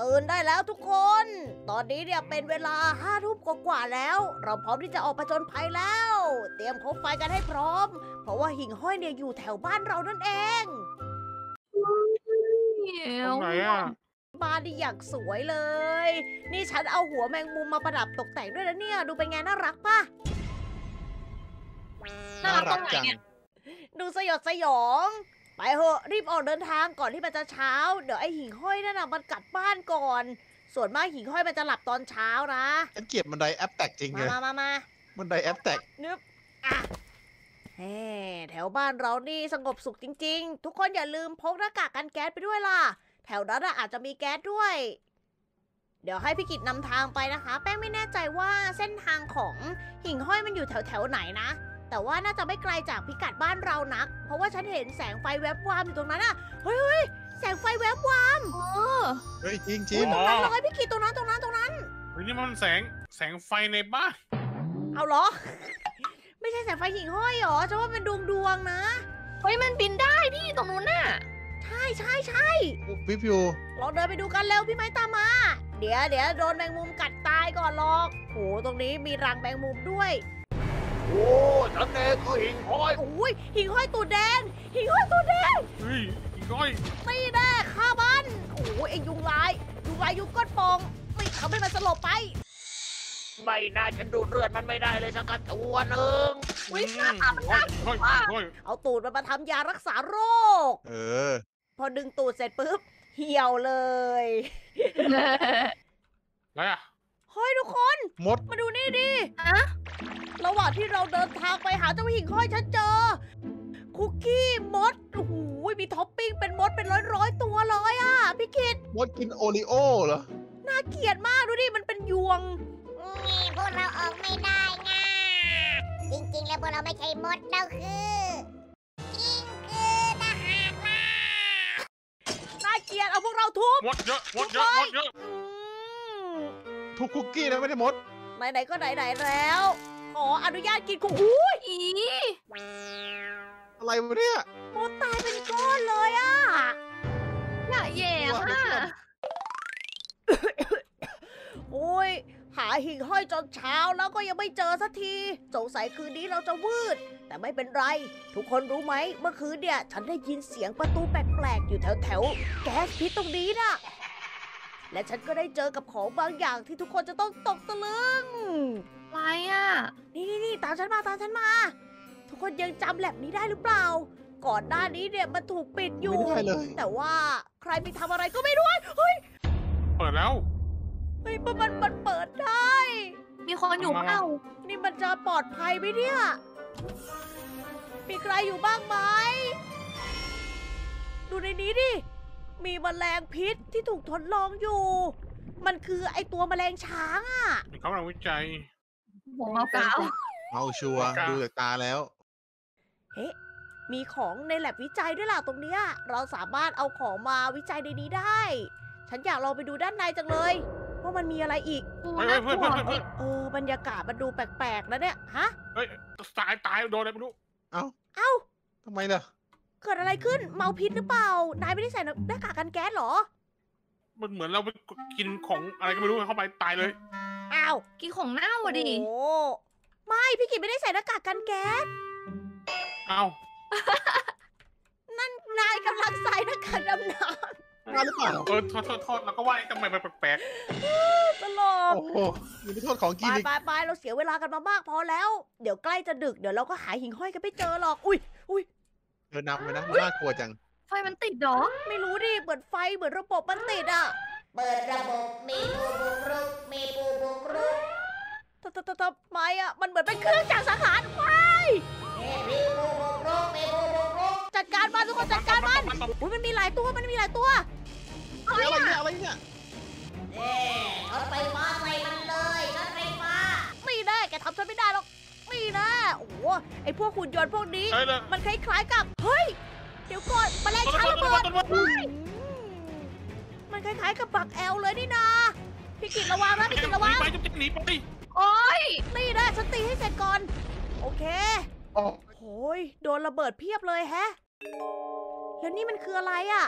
ตื่นได้แล้วทุกคน ตอนนี้เนี่ยเป็นเวลาห้าทุ่มกว่าๆแล้ว เราพร้อมที่จะออกประจนภัยแล้ว เตรียมคบไฟกันให้พร้อม เพราะว่าหิ่งห้อยเนี่ยอยู่แถวบ้านเรานั่นเองตรงไหนอะบ้านนี่อย่างสวยเลย นี่ฉันเอาหัวแมงมุมมาประดับตกแต่งด้วยนะเนี่ย ดูเป็นไงน่ารักปะน่ารักจังดูสยดสยอง ไปเหอะรีบออกเดินทางก่อนที่มันจะเช้า เดี๋ยวไอหิ่งห้อยนั่นน่ะมันกลับบ้านก่อน ส่วนมากหิ่งห้อยมันจะหลับตอนเช้านะ ฉันเกลียดบันไดแอปแตกจริงมาเลยมามามาบันไดแอปแตกนึบอะแหมแถวบ้านเรานี่สงบสุขจริง ๆ ทุกคนอย่าลืมพกหน้ากากกันแก๊สไปด้วยล่ะ แถวนั้นน่ะอาจจะมีแก๊สด้วย เดี๋ยวให้พี่กิจนำทางไปนะคะ แป้งไม่แน่ใจว่าเส้นทางของหิ่งห้อยมันอยู่แถวแถวๆไหนนะ แต่ว่าน่าจะไม่ไกลจากพิกัดบ้านเรานัก เพราะว่าฉันเห็นแสงไฟแวบวามอยู่ตรงนั้นอะเฮ้ยเฮ้ยแสงไฟแวบวามเออเฮ้ยจริงจริงอ๋อตรงนั้นเลยพี่กิจตรงนั้นตรงนั้นตรงนั้นเฮ้ยนี่มันแสงแสงไฟในบ้านเอาเหรอ ไม่ใช่แสงไฟหิ่งห้อยเหรอจะว่าเป็นดวงดวงๆนะเฮ้ยมันบินได้พี่ตรงนู้นน่ะใช่ใช่ใช่พี่พิวลองเดินไปดูกันเร็วพี่ไม้ตามมา เดี๋ยวเดี๋ยวโดนแมงมุมกัดตายก่อนหรอกโหตรงนี้มีรังแมงมุมด้วย โอ้ฉันเองคือหิ่งห้อยโอ้ยหิ่งห้อยตูดแดงหิ่งห้อยตูดแดงเฮ้ยอีก้อยไม่แน่ฆ่ามันโอ้ยไอ้ยุงลายยุงลายยุงก้นปองไม่ทำให้มันสลบไป ไม่น่าฉันดูดเลือดมันไม่ได้เลยสักตัวหนึ่งอุ๊ยอืมอีก้อยอีก้อยอีก้อยเอาตูดมันมาทำยารักษาโรค เออ พอดึงตูดเสร็จปุ๊บเหี่ยวเลยอะไรอะเฮ้ยทุกคน มด มาดูนี่ดิฮะ ระหว่างที่เราเดินทางไปหาเจ้าหิ่งห้อยฉันเจอ คุกกี้มดโอ้โหมีท็อปปิ้งเป็นมดเป็นร้อยร้อยๆตัวเลยอะพี่กิตมดกินโอริโอเหรอ น่าเกลียดมากดูดิมันเป็นยวง นี่พวกเราออกไม่ได้ง่าจริง ๆ แล้วพวกเราไม่ใช่มดเราคือกิ้งกือนะฮะล่ะน่าเกลียดเอาพวกเราทุบหมดเยอะหมดเยอะหมดเยอะ อืมทุกคุกกี้นะไม่ได้มด ไหนๆก็ไหนๆแล้ว ขออนุญาตกินคุกอุ้ยอีอะไรวะเนี่ยมดตายเป็นก้อนเลยอะอย่าแย่ค่ะโอ้ยหาหิ่งห้อยจนเช้าแล้วก็ยังไม่เจอสักที สงสัยคืนนี้เราจะวืด แต่ไม่เป็นไร ทุกคนรู้ไหม เมื่อคืนเนี่ย ฉันได้ยินเสียงประตูแปลกๆ อยู่แถวๆ แก๊สพิษตรงนี้น่ะ และฉันก็ได้เจอกับของบางอย่างที่ทุกคนจะต้องตกตะลึง อะไรอะ นี่นี่นี่ตามฉันมาตามฉันมา ทุกคนยังจำแลบนี้ได้หรือเปล่า ก่อนหน้านี้เนี่ยมันถูกปิดอยู่ ไม่ได้เลย แต่ว่าใครไปทำอะไรก็ไม่รู้เฮ้ยเปิดแล้ว เฮ้ยมันมันมันเปิดได้ มีคนอยู่เปล่านี่มันจะปลอดภัยไหมเนี่ย มีใครอยู่บ้างไหม ดูในนี้ดิ มีแมลงพิษที่ถูกทดลองอยู่ มันคือไอตัวแมลงช้างอะ เขากำลังวิจัย หัวเมากาวเอาชัวร์กล้าดูจากตาแล้วมีของในแลบวิจัยด้วยล่ะตรงเนี้ย เราสามารถเอาของมาวิจัยในนี้ได้ ฉันอยากลองไปดูด้านในจังเลย ว่ามันมีอะไรอีกเฮ้ยเฮ้ยเพื่อนเพื่อนเพื่อนเพื่อนเออบรรยากาศมันดูแปลกๆนะเนี่ยฮะเฮ้ยตายตายโดนอะไรไม่รู้เอ้าทำไมล่ะเกิดอะไรขึ้นเมาพิษหรือเปล่า นายไม่ได้ใส่หน้ากากกันแก๊สเหรอ มันเหมือนเราไปกินของอะไรก็ไม่รู้เข้าไปตายเลย อ้าวกินของเน่าอะดิ โอ้ไม่พี่กิจไม่ได้ใส่หน้ากากกันแก๊สเอ้านั่นนายกำลังใส่หน้ากากดำน้มาหรือเปล่าเออโทษโทษโทษแล้วก็ว่าไอ้ทำไมมันแปลกำตลกโอ้โหยังไม่โทษของไปกินอีกไปไปเราเสียเวลากันมามากพอแล้ว เดี๋ยวใกล้จะดึกเดี๋ยวเราก็หาหิ่งห้อยกันไม่เจอหรอก อุ้ยอุ้ยเธอนำไปนะน่ากลัวจังไฟมันติดเหรอ ไม่รู้ดิเหมือนไฟเหมือนระบบมันติดอะ เปิดระบบมีผู้บุกรุกมีผู้บุกรุกทำทำทำไมอะ มันเหมือนเป็นเครื่องจักรสังหารไฟมีผู้บุกรุกมีผู้บุกรุกจัดการมันทุกคนจัดการมันอุ้ยมันมีหลายตัวมันมีหลายตัวอะไรเนี่ยอะไรเนี่ยเอ๊ช็อตไฟฟ้าใส่มันเลยช็อตไฟฟ้าไม่แน่แกทำฉันไม่ได้หรอกไม่น่โอ้โหไอพวกหุ่นยนต์พวกนี้ มันคล้ายๆกับ เฮ้ย เดี๋ยวก่อนมาแมลงช้าระเบิดายๆกับบักแอลเลยนี่นาพี่กิตระวังนะพี่กิตระวังหนีไปจะหนีไปโอ๊ยนี่นะฉันตีให้เสร็จก่อน โอเคอ๋อโอ้ยโดนระเบิดเพียบเลยแฮะ แล้วนี่มันคืออะไรอะ่ะ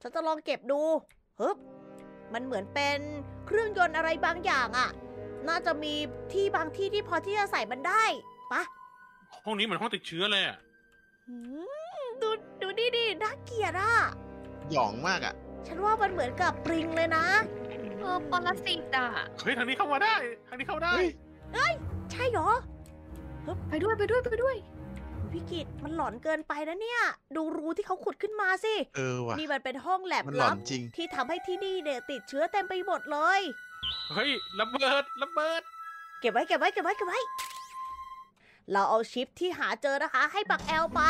ฉันจะลองเก็บดูฮึบมันเหมือนเป็นเครื่องยนต์อะไรบางอย่างอะน่าจะมีที่บางที่ที่พอที่จะใส่มันได้ปะห้องนี้เหมือนห้องติดเชื้อเลยอะ หืมดูดูดิดิน่าเกลียดอะหยองมากอะ ฉันว่ามันเหมือนกับปริงเลยนะ เออปรสิตอะเฮ้ยทางนี้เข้ามาได้ทางนี้เข้าได้เฮ้ยใช่เหรอไปด้วยไปด้วยไปด้วยพี่กิตมันหลอนเกินไปนะเนี่ย ดูรูที่เขาขุดขึ้นมาสิ เออว่ะ นี่มันเป็นห้องแลบมันหลอลันบจริง ที่ทำให้ที่นี่เนี่ยติดเชื้อเต็มไปหมดเลย เฮ้ยระเบิดระเบิด เก็บไว้เก็บไว้เก็บไว้เก็บไว้ เราเอาชิปที่หาเจอนะคะ ให้บักแอลไป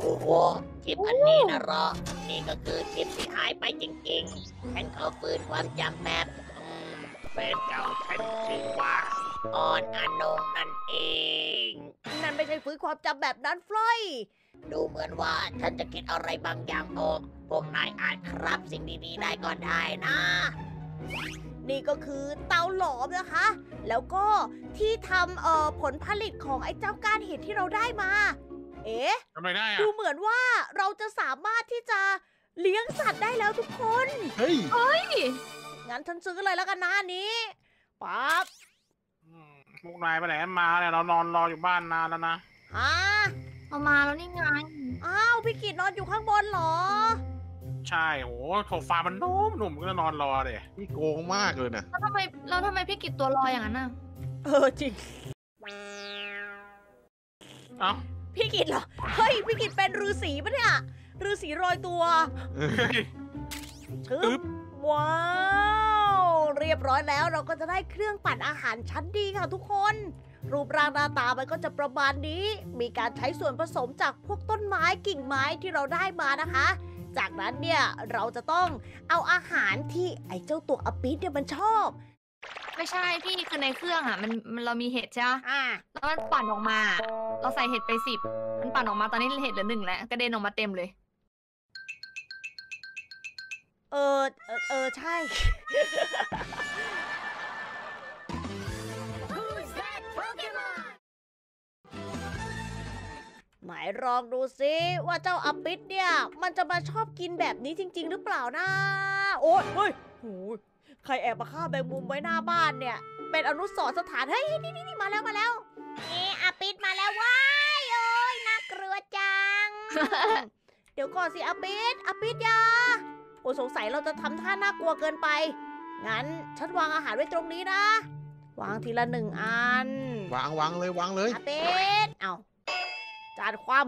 โอ้โหชิปอันนี้นะเหรอ นี่ก็คือชิปที่หายไปจริงๆ ฉันขอฟื้นความจำแบบอืมเป็นเจ้าฉันชื่อว่าออนอนงนั่นเอง นั่นไม่ใช่ฟื้นความจำแบบนั้นฟลอยดูเหมือนว่าฉันจะคิดอะไรบางอย่างออก พวกนายอาจครับสิ่งดีๆได้ก็ได้นะ นี่ก็คือเตาหลอมนะคะ แล้วก็ที่ทำเอ่อผลผลิตของไอ้เจ้าก้านเห็ดที่เราได้มา เอ๊ะทำไมได้อะดูเหมือนว่าเราจะสามารถที่จะเลี้ยงสัตว์ได้แล้วทุกคน เฮ้ยงั้นฉันซื้อเลยแล้วกันนะอันนี้ปั๊บอืมพวกนายไปไหนกันมาเนี่ยเรานอนรออยู่บ้านนานแล้วนะอ่าเอามาแล้วนี่ไง อ้าวพี่กิดนอนอยู่ข้างบนเหรอ ใช่โหโซฟามันนุ่มหนุ่มก็จะนอนรอเลยนี่โกงมากเลยนะแล้วทำไมแล้วทำไมพี่กิตตัวลอยอย่างนั้นน่ะ เออจริง เอ้า พี่กิดเหรอ เฮ้ย พี่กิดเป็นฤาษีปะเนี่ยฤาษีรอยตัวเฮ้ยชึอึ๊บบว้าว เรียบร้อยแล้วเราก็จะได้เครื่องปั่นอาหารชั้นดีค่ะทุกคน รูปร่างหน้าตามันก็จะประมาณนี้ มีการใช้ส่วนผสมจากพวกต้นไม้กิ่งไม้ที่เราได้มานะคะ จากนั้นเนี่ยเราจะต้องเอาอาหารที่ไอ้เจ้าตัวอปิสเนี่ยมันชอบ ไม่ใช่พี่คือในเครื่องอะมันมันเรามีเห็ดใช่ไหมอ่า แล้วมันปั่นออกมา เราใส่เห็ดไปสิบมันปั่นออกมาตอนนี้เห็ดเหลือหนึ่งแล้วกระเด็นออกมาเต็มเลย เออเออเออใช่ หมายลองดูซิว่าเจ้าอปิสเนี่ย มันจะมาชอบกินแบบนี้จริง ๆ หรือเปล่านะ โอ้ยเฮ้ยโอ้ย ใครแอบมาฆ่าแบงมุมไว้หน้าบ้านเนี่ย เป็นอนุสรณ์สถาน เฮ้ยนี่นี่นี่มาแล้วมาแล้ว นี่อปิสมาแล้วว้ายโอ้ยน่ากลัวจัง เดี๋ยวก่อนสิอปิสอปิสอยาโอ้สงสัยเราจะทำท่าน่ากลัวเกินไป งั้นฉันวางอาหารไว้ตรงนี้นะ วางทีละหนึ่งอัน วางวางเลยวางเลยอาเป็ดเอาจานความ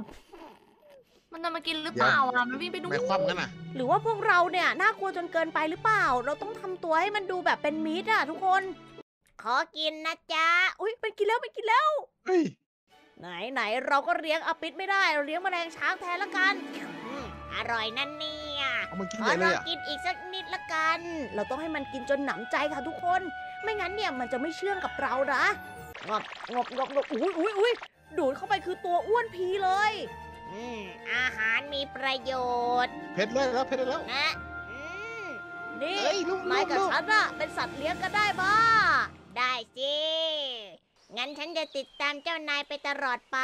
มันจะมากินหรือเปล่าอะ มันวิ่งไปดูไม่คว่ำกันนะหรือว่าพวกเราเนี่ยน่ากลัวจนเกินไปหรือเปล่า เราต้องทำตัวให้มันดูแบบเป็นมิตรอะทุกคน ขอกินนะจ๊ะ อุ้ยมันกินแล้วมันกินแล้ว เฮ้ย ไหนไหนเราก็เลี้ยงอาปิดไม่ได้เราเลี้ยงแมลงช้างแทนละกันอืมอร่อยนั่นเนี่ยเอามันกินขใหอญ่เลลอยงอะ กินอีกสักนิดละกัน เราต้องให้มันกินจนหนำใจค่ะทุกคน ไม่งั้นเนี่ยมันจะไม่เชื่องกับเรานะงบงบงบงบอุ้ยอุ้ยอุ้ยดูดเข้าไปคือตัวอ้วนพีเลย อืมอาหารมีประโยชน์เผ็ดเลยแล้วเผ็ดเลยแล้ว นะอืมนี่เฮ้ยลูกนายกับลูกฉันอะเป็นสัตว์เลี้ยงกันได้บ้าได้สิ งั้นฉันจะติดตามเจ้านายไปตลอดไป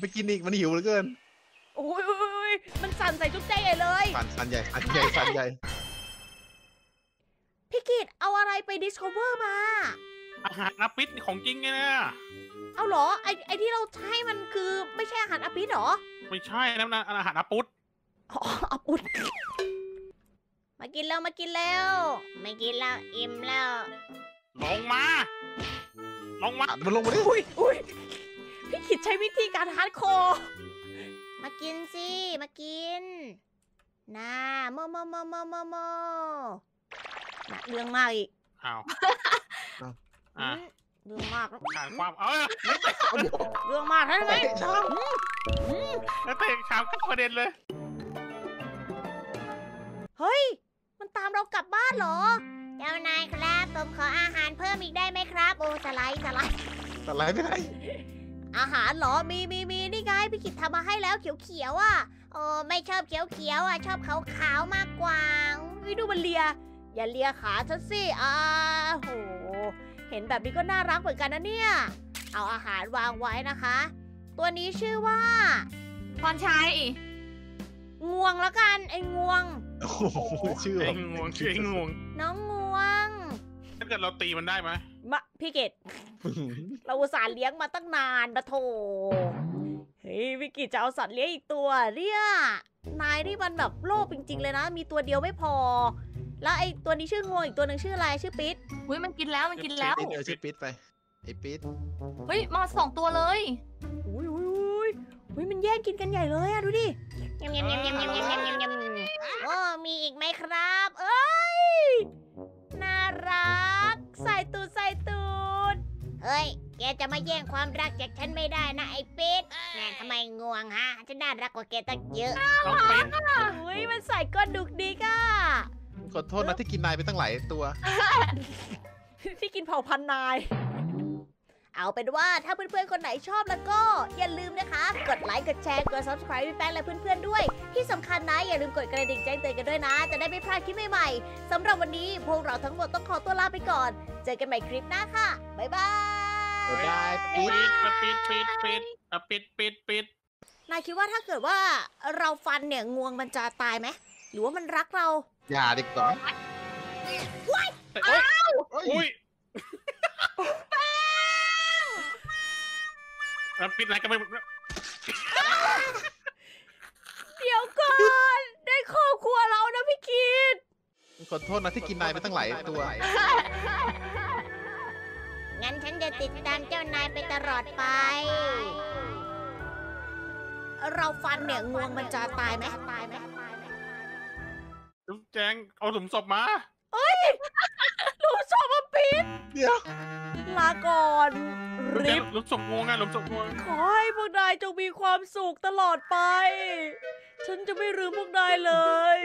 ไปกินอีกมันหิวเหลือเกินโอ้ยโอ้ยโอ้ยมันสั่นใส่จุ๊บใจใหญ่เลย สันสันใหญ่สันใหญ่สันใหญ่พี่กิดเอาอะไรไป discover มา อาหาร aphid ของจริงไงเนี่ย เอาเหรอ ไอไอที่เราใช้มันคือไม่ใช่อาหาร aphid เหรอ ไม่ใช่นะนะอาหาร aphid อ๋อ aphid มากินแล้วมากินแล้ว ไม่กินแล้วอิ่มแล้ว ลงมา ลงมาอัดมันลงมาดิอุ้ยอุ้ยพี่กิดใช้วิธีการ hardcore มากินสิ มากิน น่าโมโมโมโมโมโมน่ะเรื่องมากอีกอ้าวอือะม เรื่องมากแล้วขาดความเออเรื่องมากใช่ไหมเตะชามแล้วเตะชามเข้าประเด็นเลย เฮ้ย มันตามเรากลับบ้านเหรอ เจ้านายครับผมขออาหารเพิ่มอีกได้ไหมครับ โอ้สไลด์สไลด์สไลด์ไม่ได้อาหารเหรอ มีมีมีนี่ไงพี่กิตทำมาให้แล้วเขียวๆอะโอ้ไม่ชอบเขียวๆอะชอบขาวๆมากกว่าวิดูมันเลีย อย่าเลียขาฉันสิอ่าโห เห็นแบบนี้ก็น่ารักเหมือนกันนะเนี่ย เอาอาหารวางไว้นะคะ ตัวนี้ชื่อว่าพรชัยงวงแล้วกันไอ้งวงเโอ้โหชื่อไอ้งวงชื่อไอ้งวง น้องงวง ถ้าเกิดเราตีมันได้ไหมมะพี่เกดเราอุตส่าห์เลี้ยงมาตั้งนานนะโถเฮ้ยพี่กิจจะเอาสัตว์เลี้ยงอีกตัวเนี่ยนายนี่มันแบบโลภจริง ๆ เลยนะ มีตัวเดียวไม่พอ แล้วไอ้ตัวนี้ชื่องวงอีกตัวหนึ่งชื่ออะไรชื่อปิ๊ดอุ้ยมันกินแล้วมันกินแล้วปิดเออชื่อปิดไปไอ้ปิดเฮ้ยมาสองตัวเลย อุ้ยอุ้ยอุ้ยอุ้ยมันแย่งกินกันใหญ่เลยอะดูดิยำยำยำยำยำยำยำยำยำโอ้มีอีกไหมครับ เอ้ยน่ารัก ใส่ตูดใส่ตูดเฮ้ย แกจะมาแย่งความรักจากฉันไม่ได้นะไอ้เป็ดแน่ทำไมง่วงฮะฉันน่ารักกว่าแกตั้งเยอะน้องเป็ดอุ้ยมันใส่ก้อนดุกดิกอะ ขอโทษนะที่กินนายไปตั้งหลายตัว ที่กินเผ่าพันธุ์นาย เอาเป็นว่าถ้าเพื่อนๆ คนไหนชอบแล้วก็อย่าลืมนะคะ กดไลค์ กดแชร์ กด subscribe พี่แป้งและเพื่อนๆด้วย ที่สำคัญนะ อย่าลืมกดกระดิ่งแจ้งเตือนกันด้วยนะ จะได้ไม่พลาดคลิปใหม่ๆสำหรับวันนี้พวกเราทั้งหมดต้องขอตัวลาไปก่อน เจอกันใหม่คลิปหน้าค่ะ บ๊ายบาย บ๊ายบายปิ๊ปิดดปิดปิดปิดอะปิดปิดปิดนายคิดว่าถ้าเกิดว่าเราฟันเนี่ยงวงมันจะตายไหมหรือว่ามันรักเรา อย่าดีกว่าแต่เอ้ยเอ้ยอุ้ยอะปิดอะไรกันไปเดี๋ยวก่อน ได้ครอบครัวเรานะพี่คิดขอโทษนะที่กินนายไปตั้งหลายตัว งั้นฉันจะติดตามเจ้านายไปตลอดไป เราฟันเนี่ยงวงมันจะตายไหมตายไหม จุ๊บแจงเอาหลุมศพมาหนูชอบมาปิดเดี๋ยว ลาก่อนหลุมแจริงบหลุมศพงวงอะหลุมศพงวงขอให้พวกนายจงมีความสุขตลอดไป ฉันจะไม่ลืมพวกนายเลย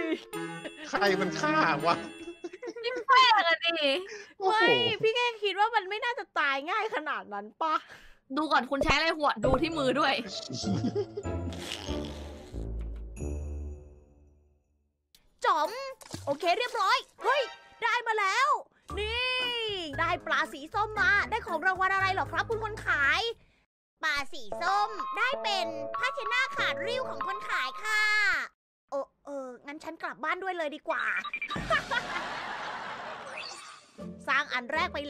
ใครมันฆ่าวะแปลกอะดิโอ้ไม่โหพี่แค่คิดว่ามันไม่น่าจะตายง่ายขนาดนั้นปะ ดูก่อนคุณใช้อะไรหัวดดูที่มือด้วย โอเคเรียบร้อย เฮ้ย ได้มาแล้ว นี่ ได้ปลาสีส้มมา ได้ของรางวัลอะไรเหรอครับ คุณคนขาย ปลาสีส้ม ได้เป็นผ้าเช็ดหน้าขาดริ้วของคนขายค่ะ โอเออ งั้นฉันกลับบ้านด้วยเลยดีกว่า สร้างอันแรกไปแล้ว